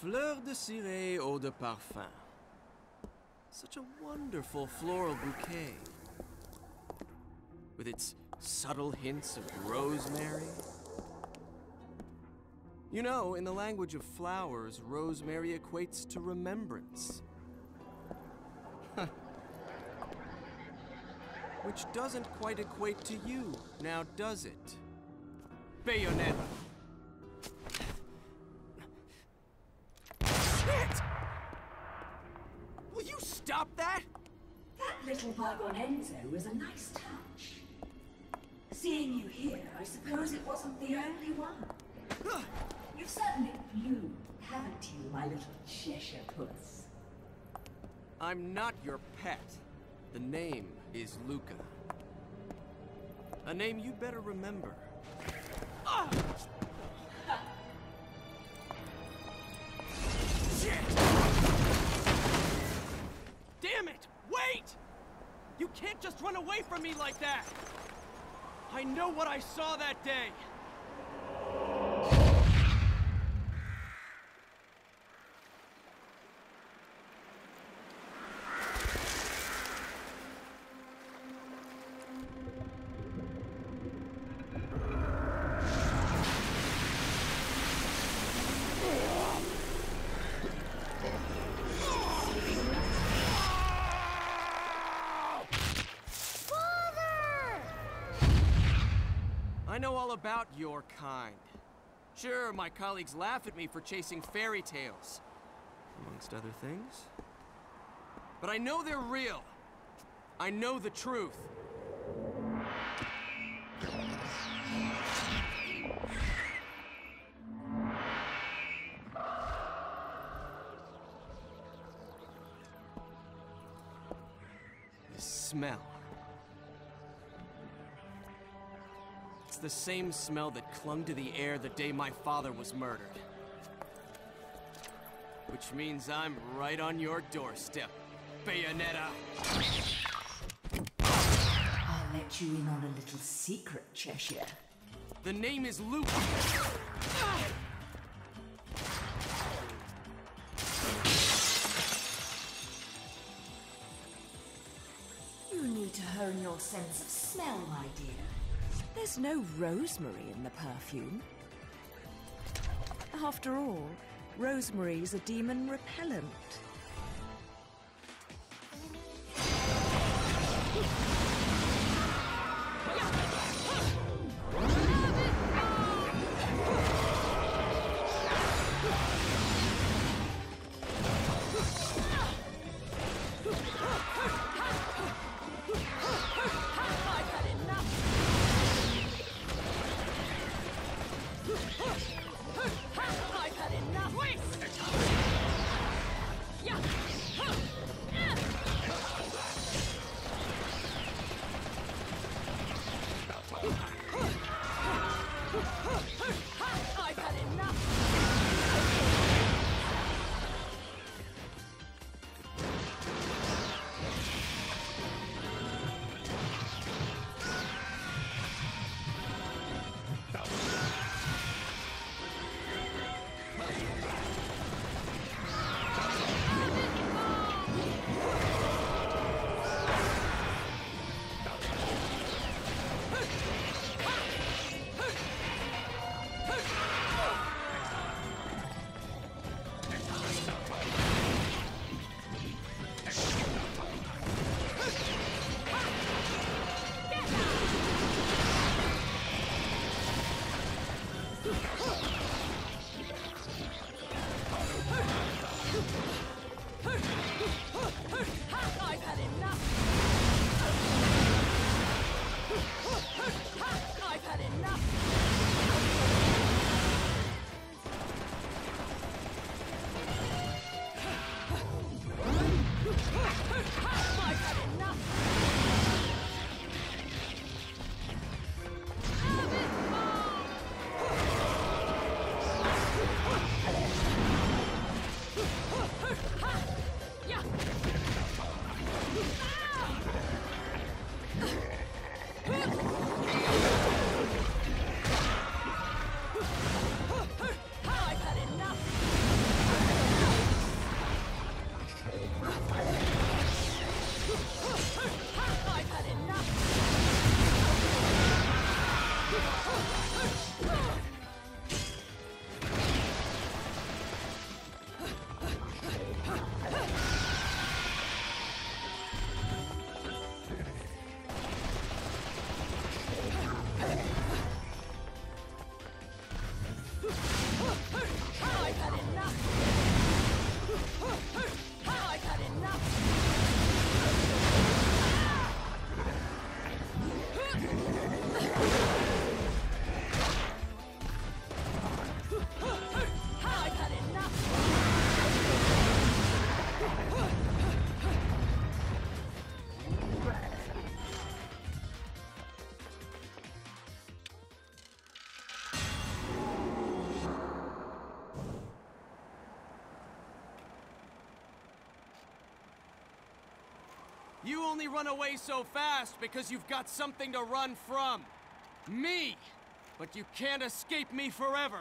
Fleur de ciré eau de parfum. Such a wonderful floral bouquet. With its subtle hints of rosemary. You know, in the language of flowers, rosemary equates to remembrance. Which doesn't quite equate to you, now does it? Bayonetta! Little Bargonenzo was a nice touch. Seeing you here, I suppose it wasn't the only one. You've certainly bloomed, haven't you, my little Cheshire puss? I'm not your pet. The name is Luka. A name you better remember. Ah! Shit! Damn it! Wait! You can't just run away from me like that! I know what I saw that day! Know all about your kind. Sure, my colleagues laugh at me for chasing fairy tales, amongst other things. But I know they're real. I know the truth. The smell. The same smell that clung to the air the day my father was murdered. Which means I'm right on your doorstep, Bayonetta. I'll let you in on a little secret, Cheshire. The name is Luka. You need to hone your sense of smell, my dear. There's no rosemary in the perfume. After all, rosemary's a demon repellent. You only run away so fast because you've got something to run from. Me! But you can't escape me forever.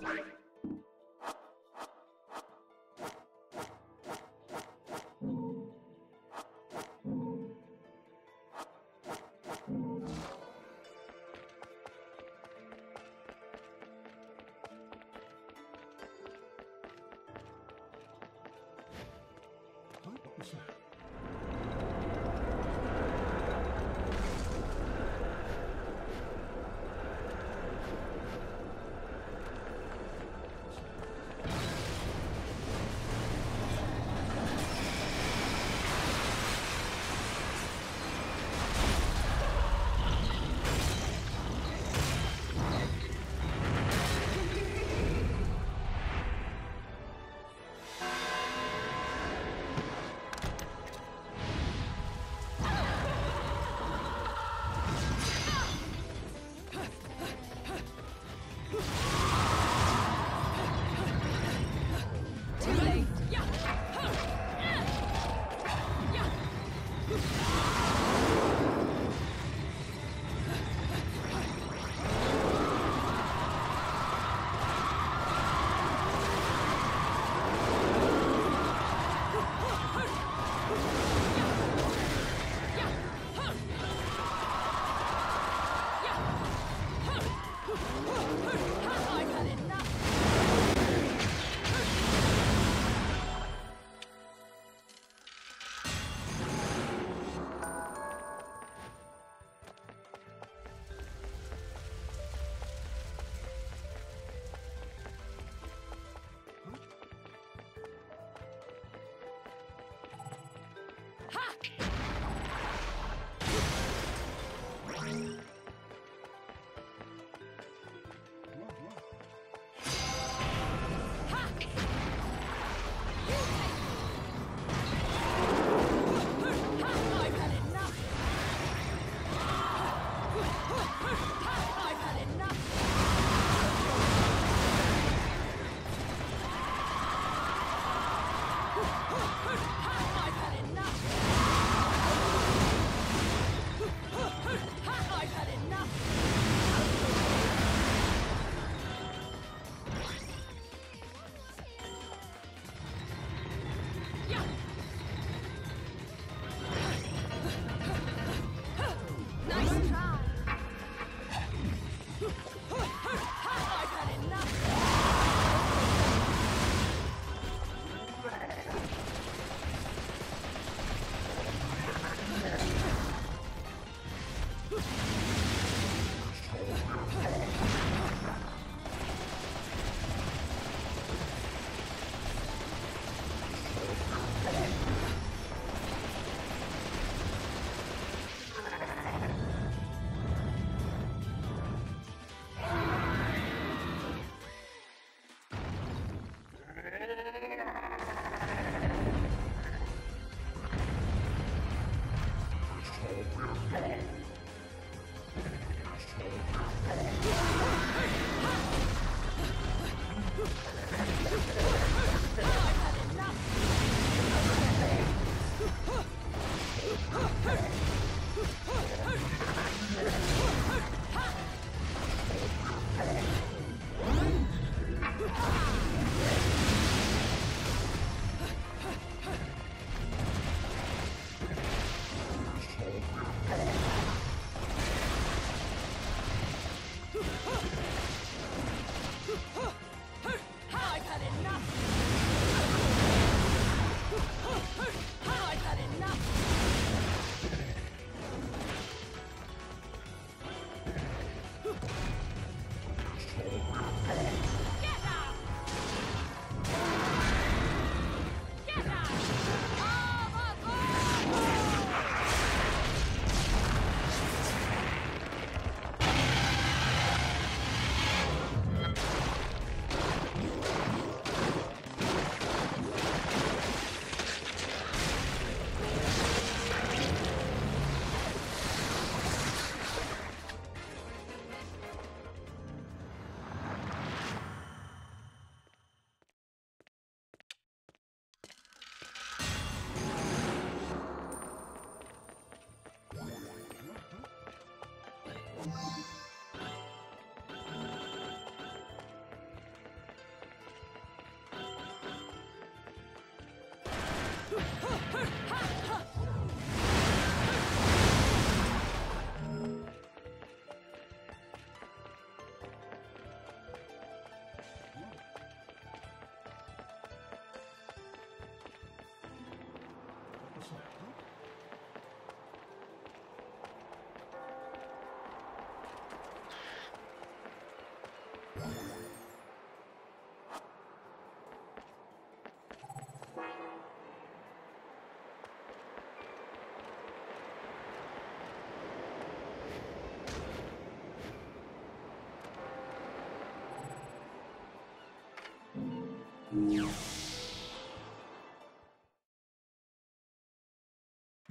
Too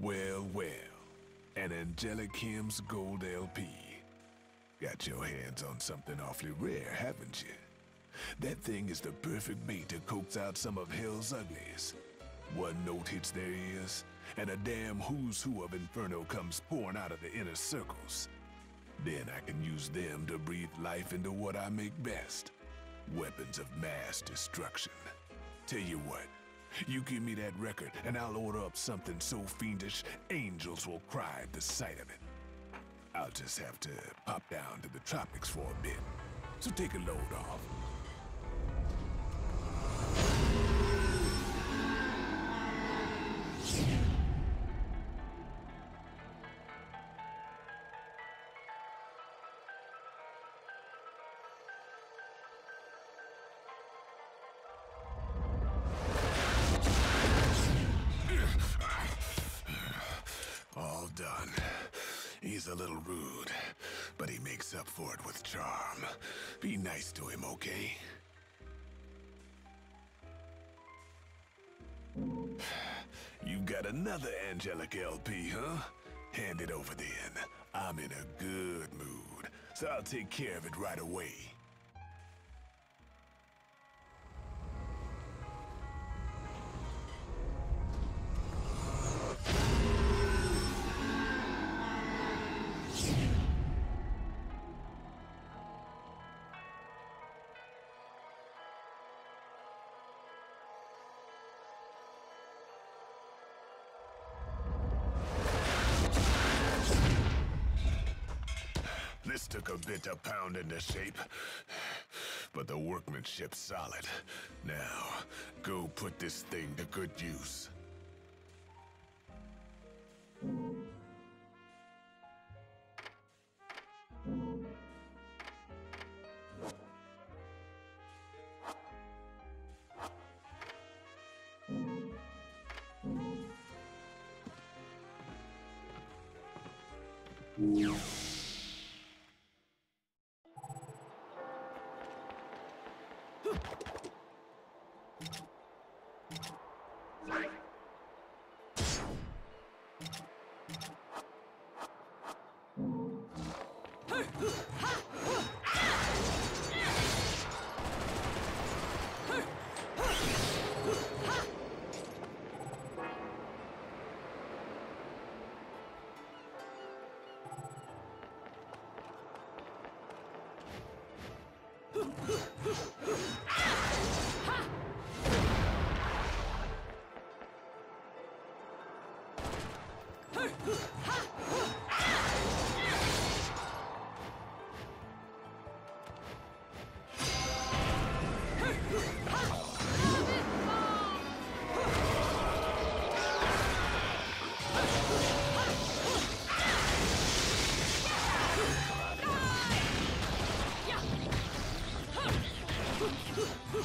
Well, well. An Angelic Hymns Gold LP. Got your hands on something awfully rare, haven't you? That thing is the perfect bait to coax out some of hell's uglies. One note hits their ears, and a damn who's who of Inferno comes pouring out of the inner circles. Then I can use them to breathe life into what I make best. Weapons of mass destruction. Tell you what, you give me that record, and I'll order up something so fiendish, angels will cry at the sight of it. I'll just have to pop down to the tropics for a bit. So take a load off. All A little rude, but he makes up for it with charm. Be nice to him, okay? You got another angelic LP, huh? Hand it over then. I'm in a good mood, so I'll take care of it right away. Took a bit to pound into shape, but the workmanship's solid. Now, go put this thing to good use.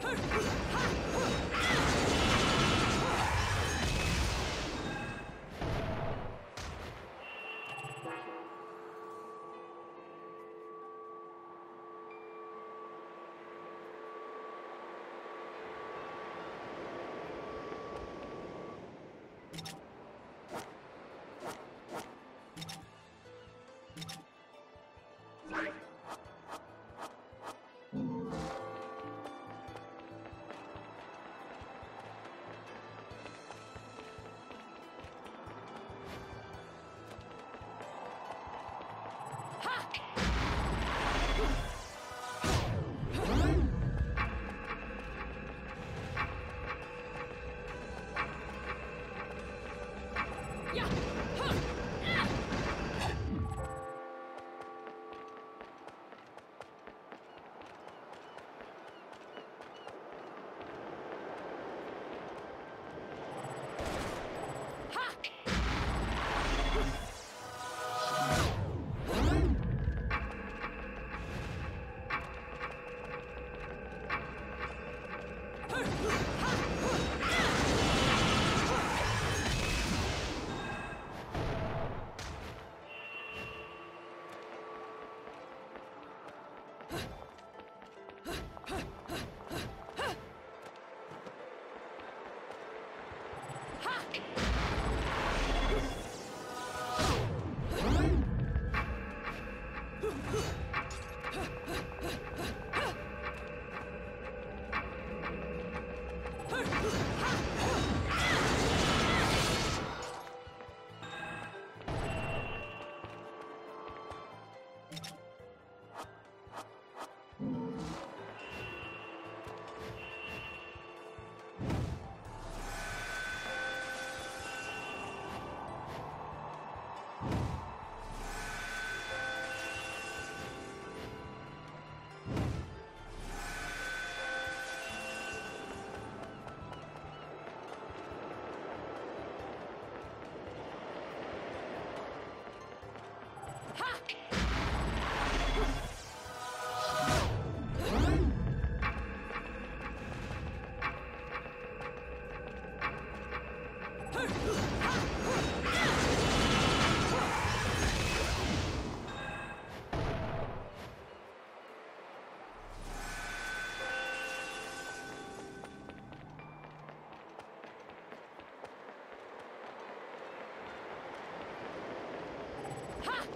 Huh!